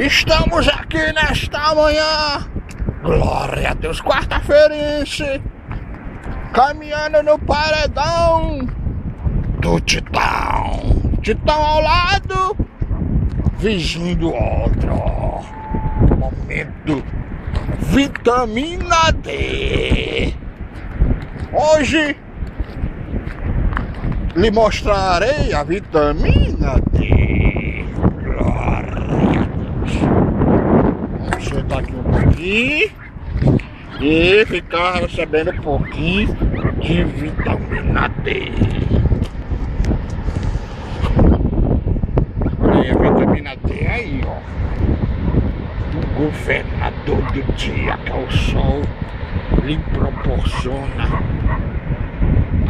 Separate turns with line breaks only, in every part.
Estamos aqui nesta manhã, glória a Deus, quarta-feirense, caminhando no paredão do Titão. Titão ao lado, vizinho do outro. Momento vitamina D. Hoje lhe mostrarei a vitamina D. Glória a Deus. Vamos sentar aqui e ficar recebendo um pouquinho de vitamina D. Olha a vitamina D aí, ó. O governador do dia, que é o sol, lhe proporciona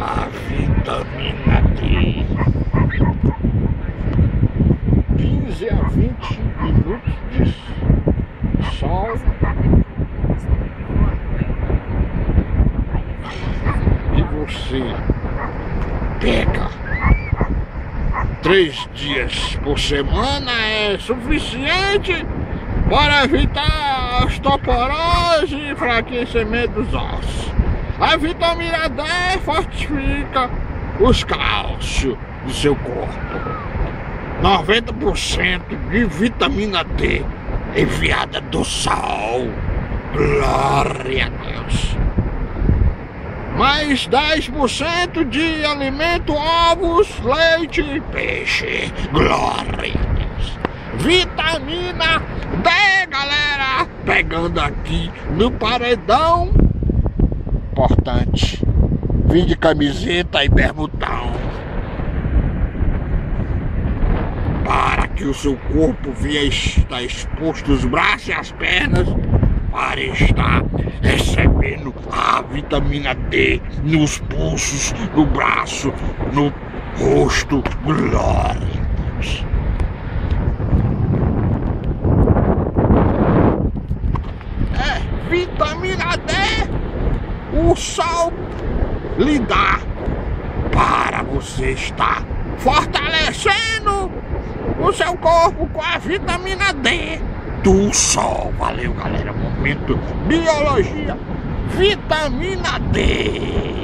a vitamina D. 15 a 20 minutos de sol. E você pega três dias por semana é suficiente para evitar osteoporose e enfraquecimento dos ossos. A vitamina D fortifica os cálcios do seu corpo. 90% de vitamina D enviada do sol. Glória a Deus. Mais 10% de alimento, ovos, leite e peixe. Glória a Deus. Vitamina D, galera. Pegando aqui no paredão importante. Vim de camiseta e bermudão. Para que o seu corpo venha estar exposto os braços e as pernas para estar recebendo a vitamina D nos pulsos, no braço, no rosto. Glória. É, vitamina D o sol lhe dá para você estar fortalecendo o seu corpo com a vitamina D do sol. Valeu, galera. Momento biologia, vitamina D.